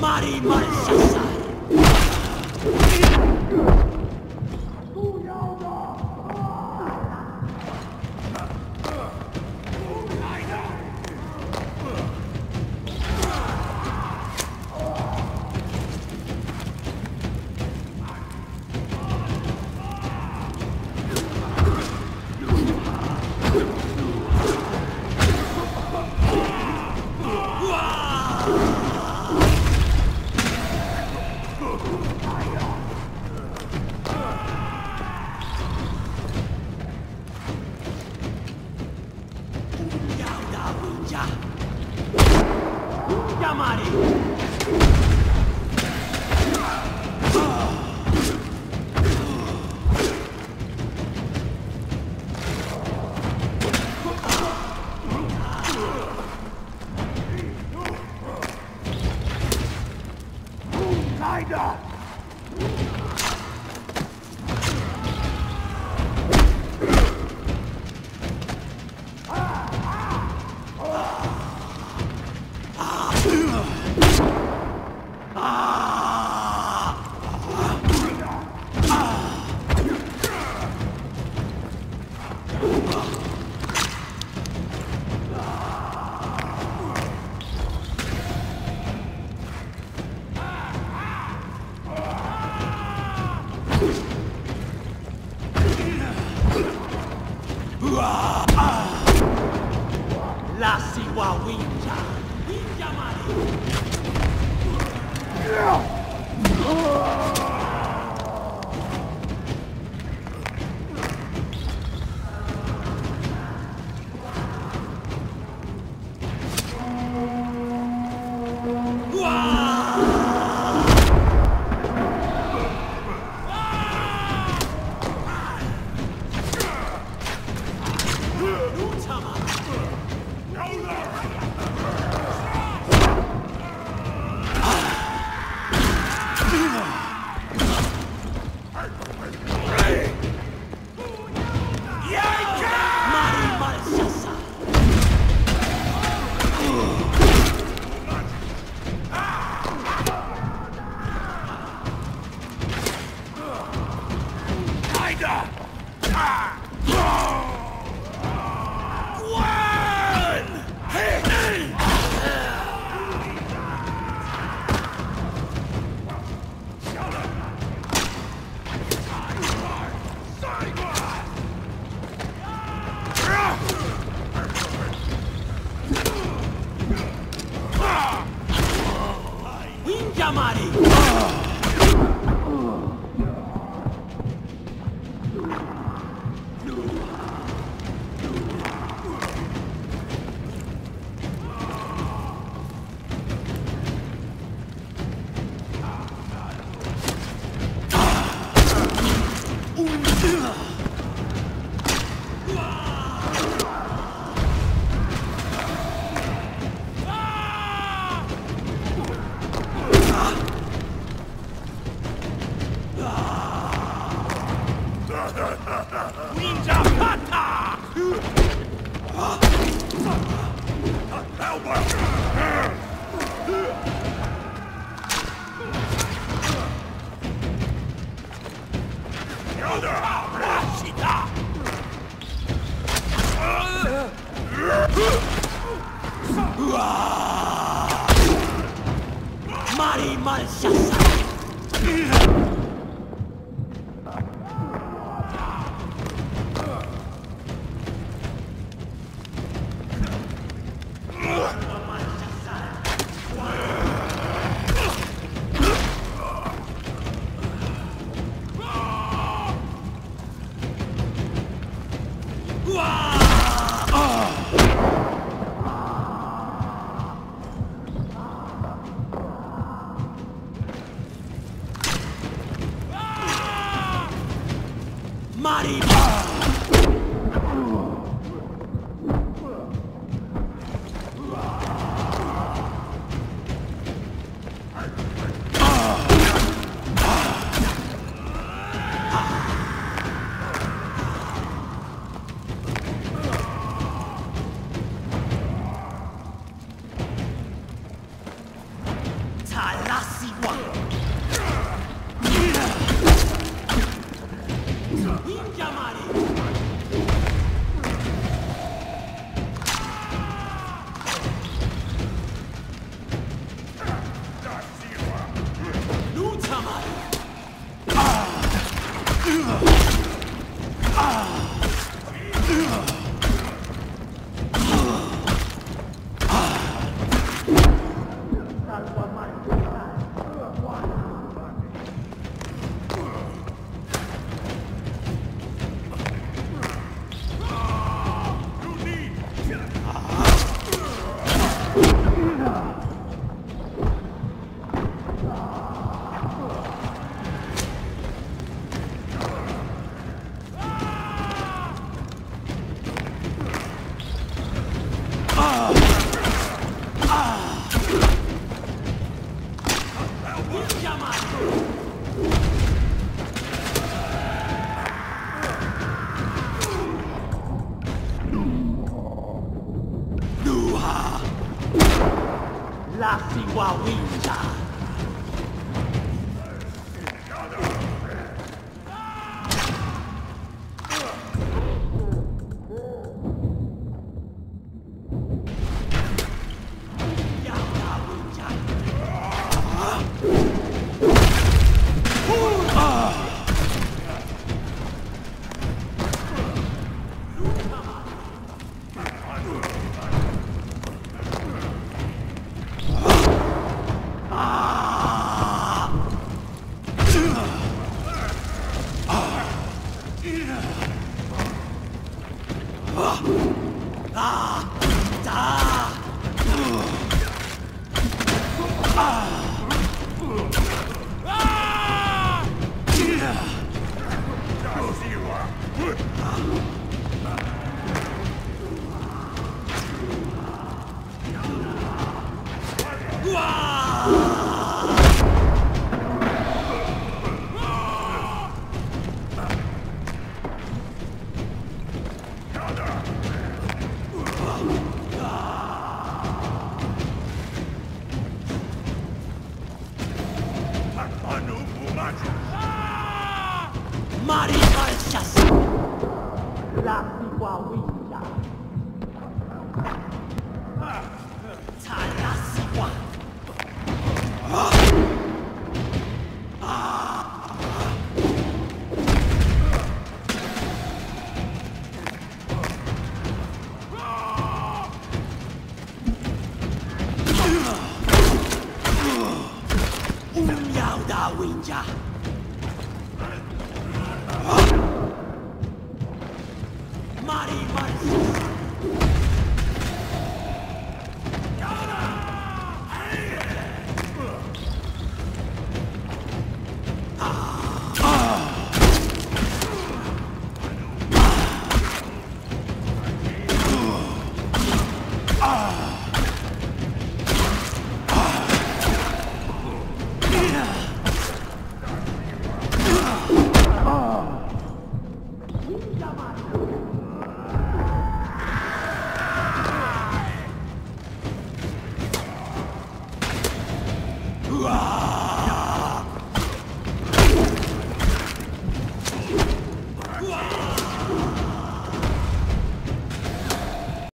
Mari Malsasar! Yamari! Mari! Ugh! 닌자 파타! 시다 마리만 샷 body. La Siwawinja. Unyauda Winja. Come on.